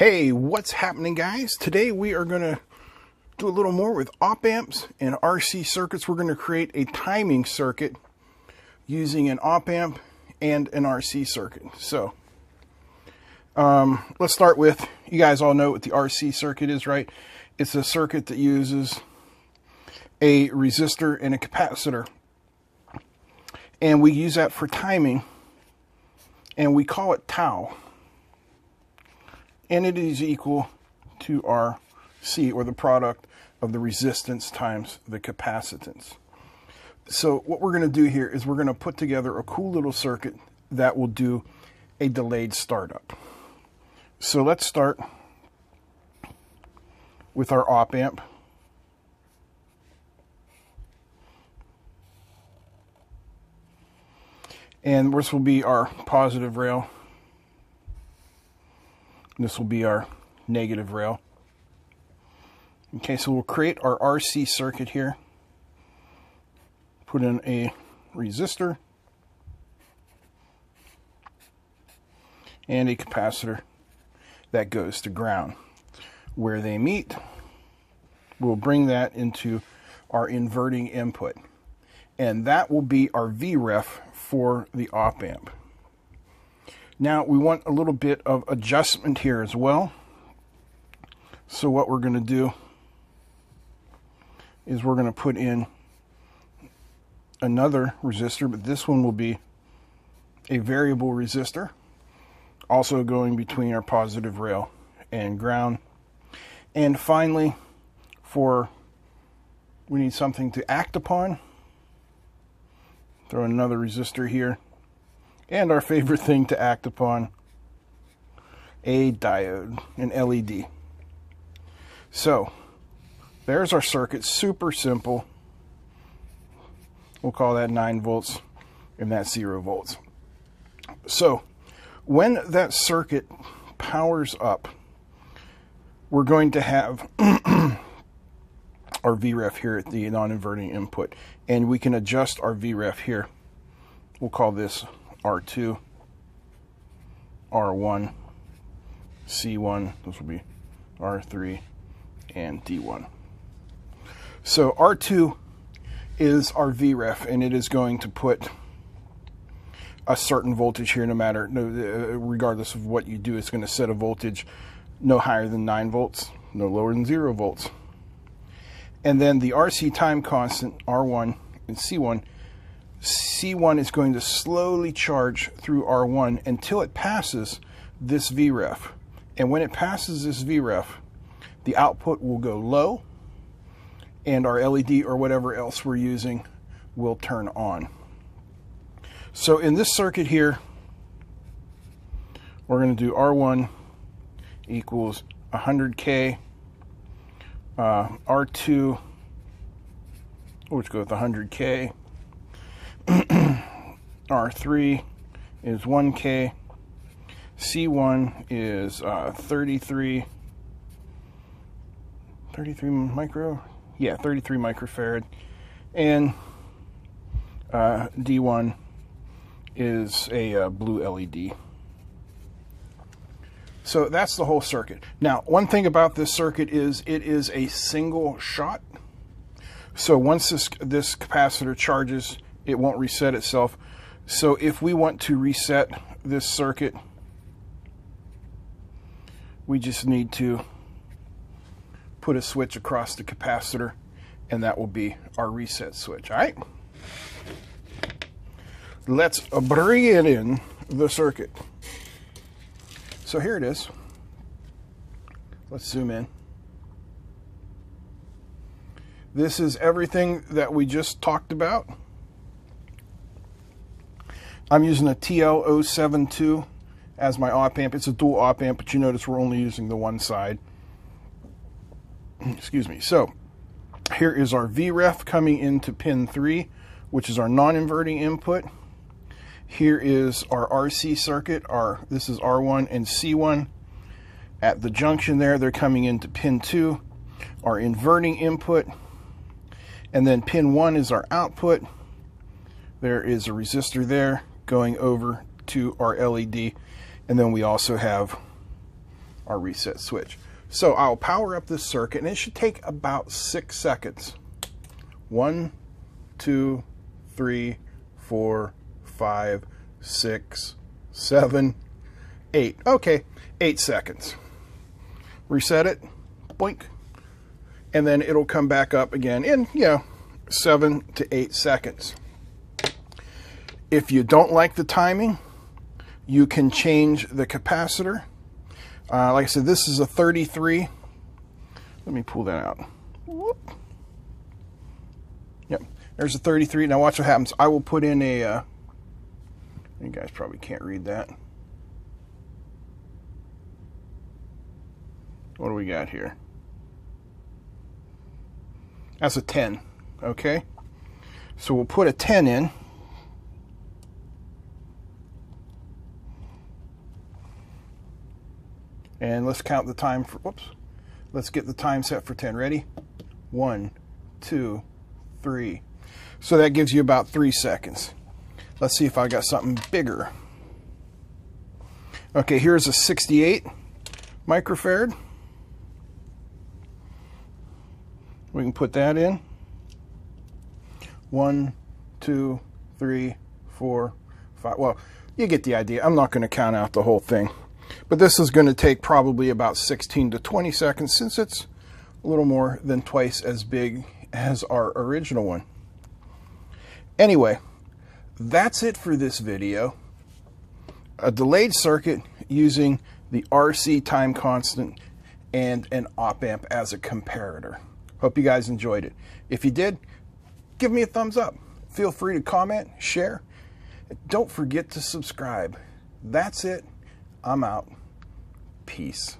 Hey, what's happening guys? Today we are going to do a little more with op amps and RC circuits. We're going to create a timing circuit using an op amp and an RC circuit. So um, let's start with, you guys all know what the RC circuit is, right? It's a circuit that uses a resistor and a capacitor. And we use that for timing and we call it tau and it is equal to RC, or the product of the resistance times the capacitance. So what we're going to do here is we're going to put together a cool little circuit that will do a delayed startup. So let's start with our op amp. And this will be our positive rail. This will be our negative rail. Okay, so we'll create our RC circuit here. Put in a resistor and a capacitor that goes to ground. Where they meet, we'll bring that into our inverting input. And that will be our VREF for the op amp. Now we want a little bit of adjustment here as well. So what we're going to do is we're going to put in another resistor, but this one will be a variable resistor, also going between our positive rail and ground. And finally, for we need something to act upon, throw another resistor here and our favorite thing to act upon a diode, an LED. So, there's our circuit, super simple. We'll call that 9 volts and that's 0 volts. So, when that circuit powers up, we're going to have our VREF here at the non-inverting input, and we can adjust our VREF here. We'll call this R2, R1, C1, this will be R3, and D1. So R2 is our VREF, and it is going to put a certain voltage here no matter, no, uh, regardless of what you do, it's going to set a voltage no higher than 9 volts, no lower than 0 volts. And then the RC time constant, R1 and C1, C1 is going to slowly charge through R1 until it passes this VREF. And when it passes this VREF, the output will go low and our LED or whatever else we're using will turn on. So in this circuit here, we're going to do R1 equals 100K, uh, R2, which goes with 100K, R3 is 1K. C1 is uh, 33, 33 micro, yeah, 33 microfarad, and uh, D1 is a uh, blue LED. So that's the whole circuit. Now, one thing about this circuit is it is a single shot. So once this this capacitor charges, it won't reset itself. So if we want to reset this circuit, we just need to put a switch across the capacitor and that will be our reset switch. All right. Let's bring it in the circuit. So here it is. Let's zoom in. This is everything that we just talked about. I'm using a TL072 as my op amp. It's a dual op amp, but you notice we're only using the one side. Excuse me. So here is our VREF coming into pin 3, which is our non-inverting input. Here is our RC circuit. Our This is R1 and C1. At the junction there, they're coming into pin 2, our inverting input. And then pin 1 is our output. There is a resistor there going over to our LED. And then we also have our reset switch. So I'll power up this circuit and it should take about six seconds. One, two, three, four, five, six, seven, eight. Okay, eight seconds. Reset it, blink, and then it'll come back up again in, you know, seven to eight seconds. If you don't like the timing, you can change the capacitor. Uh, like I said, this is a 33. Let me pull that out. Whoop. Yep, there's a 33. Now watch what happens. I will put in a, uh, you guys probably can't read that. What do we got here? That's a 10, okay? So we'll put a 10 in. And let's count the time for, whoops. Let's get the time set for 10. Ready? One, two, three. So that gives you about three seconds. Let's see if I got something bigger. Okay, here's a 68 microfarad. We can put that in. One, two, three, four, five. Well, you get the idea. I'm not going to count out the whole thing. But this is going to take probably about 16 to 20 seconds since it's a little more than twice as big as our original one. Anyway, that's it for this video. A delayed circuit using the RC time constant and an op amp as a comparator. Hope you guys enjoyed it. If you did, give me a thumbs up. Feel free to comment, share. And don't forget to subscribe. That's it. I'm out. Peace.